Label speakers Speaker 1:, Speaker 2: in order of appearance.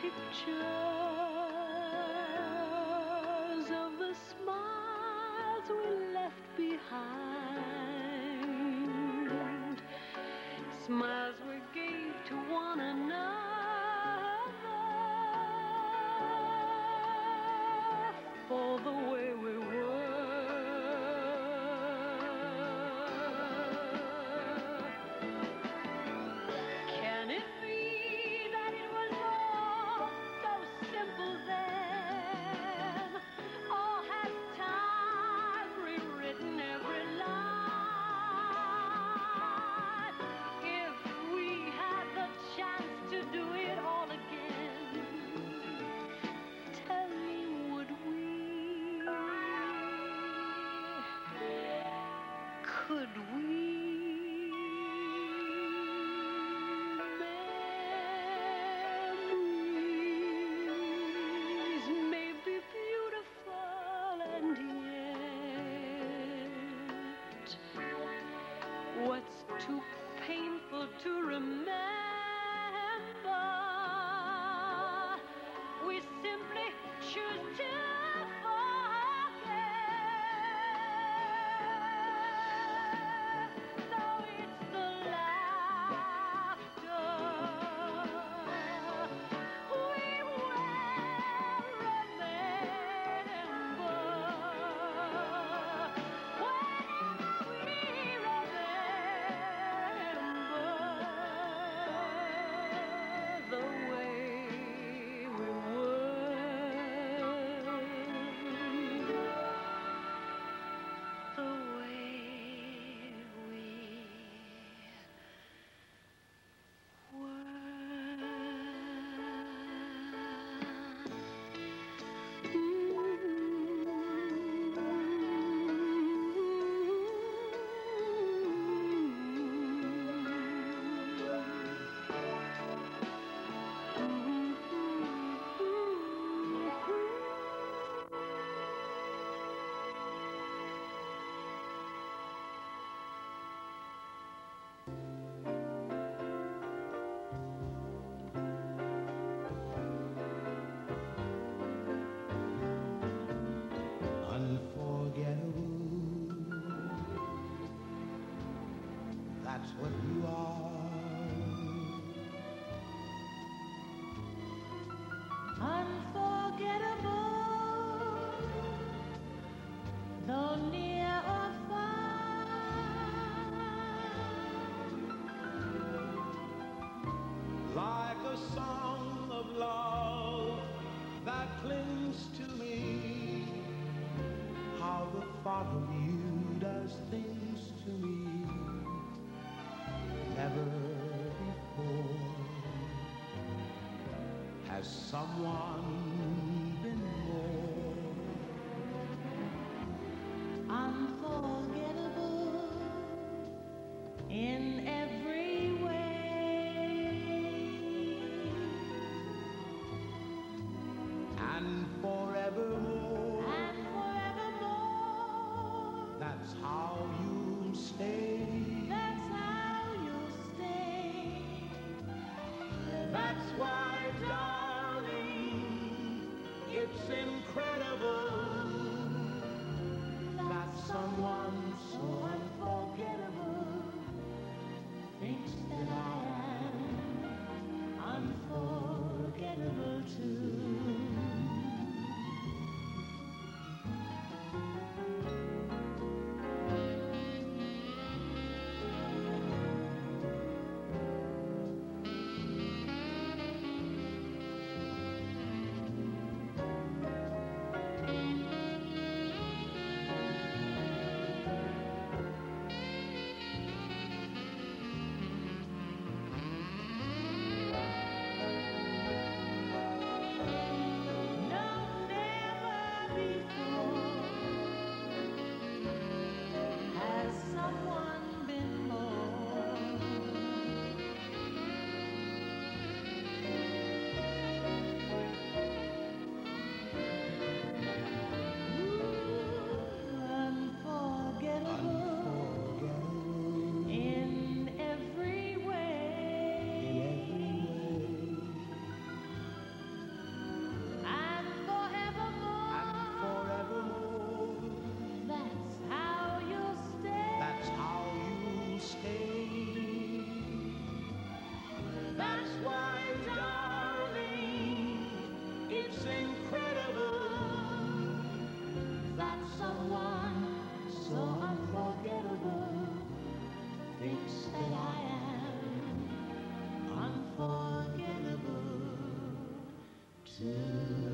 Speaker 1: pictures of the smiles we left behind. Smiles we gave to one another for the Could we? Memories may be beautiful and yet what's too painful to remember
Speaker 2: That's what you are.
Speaker 3: Unforgettable, though near or far.
Speaker 2: Like a song of love that clings to me. How the thought of you does things to me. Has someone been more.
Speaker 3: Unforgettable
Speaker 2: it's incredible that someone so
Speaker 1: unforgettable too.